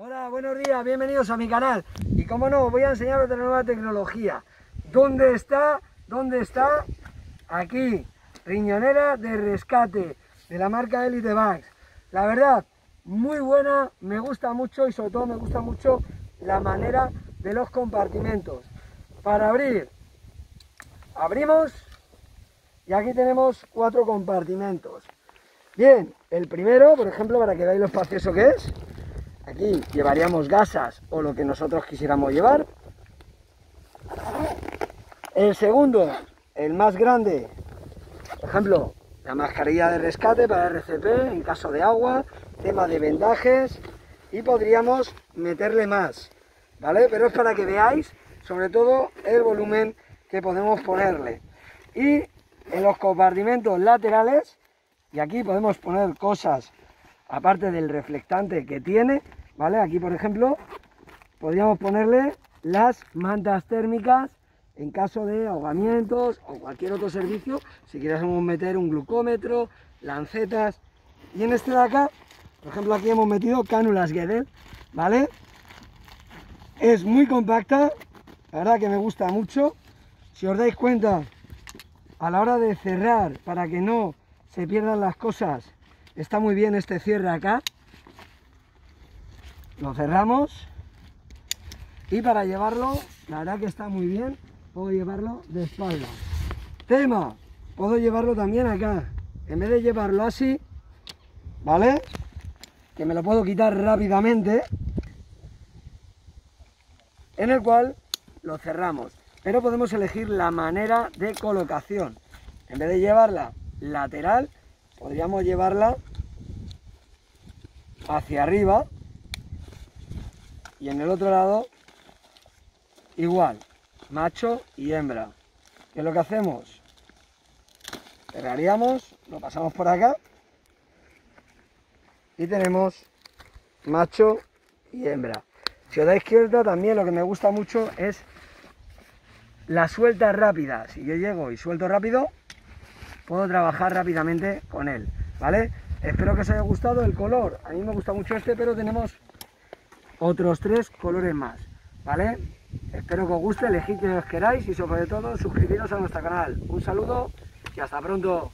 Hola, buenos días, bienvenidos a mi canal. Y como no, voy a enseñar otra nueva tecnología. ¿Dónde está? ¿Dónde está? Aquí, riñonera de rescate de la marca Elite Bags. La verdad, muy buena, me gusta mucho y sobre todo me gusta mucho la manera de los compartimentos. Para abrir, abrimos y aquí tenemos cuatro compartimentos. Bien, el primero, por ejemplo, para que veáis lo espacioso que es, aquí llevaríamos gasas o lo que nosotros quisiéramos llevar. El segundo, el más grande, por ejemplo, la mascarilla de rescate para RCP en caso de agua, tema de vendajes y podríamos meterle más, ¿vale? Pero es para que veáis sobre todo el volumen que podemos ponerle. Y en los compartimentos laterales y aquí podemos poner cosas aparte del reflectante que tiene, ¿vale? Aquí, por ejemplo, podríamos ponerle las mantas térmicas en caso de ahogamientos o cualquier otro servicio, si quisiéramos meter un glucómetro, lancetas. Y en este de acá, por ejemplo, aquí hemos metido cánulas Guedel, ¿vale? Es muy compacta, la verdad que me gusta mucho. Si os dais cuenta, a la hora de cerrar, para que no se pierdan las cosas. Está muy bien este cierre acá. Lo cerramos. Y para llevarlo, la verdad que está muy bien. Puedo llevarlo de espalda. Tema, puedo llevarlo también acá. En vez de llevarlo así, ¿vale? Que me lo puedo quitar rápidamente. En el cual lo cerramos. Pero podemos elegir la manera de colocación. En vez de llevarla lateral, podríamos llevarla hacia arriba y en el otro lado igual, macho y hembra. ¿Qué es lo que hacemos? Cerraríamos, lo pasamos por acá y tenemos macho y hembra. Si os dais cuenta también lo que me gusta mucho es la suelta rápida. Si yo llego y suelto rápido, puedo trabajar rápidamente con él, ¿vale? Espero que os haya gustado el color. A mí me gusta mucho este, pero tenemos otros tres colores más, ¿vale? Espero que os guste, elegid que os queráis y sobre todo suscribiros a nuestro canal. Un saludo y hasta pronto.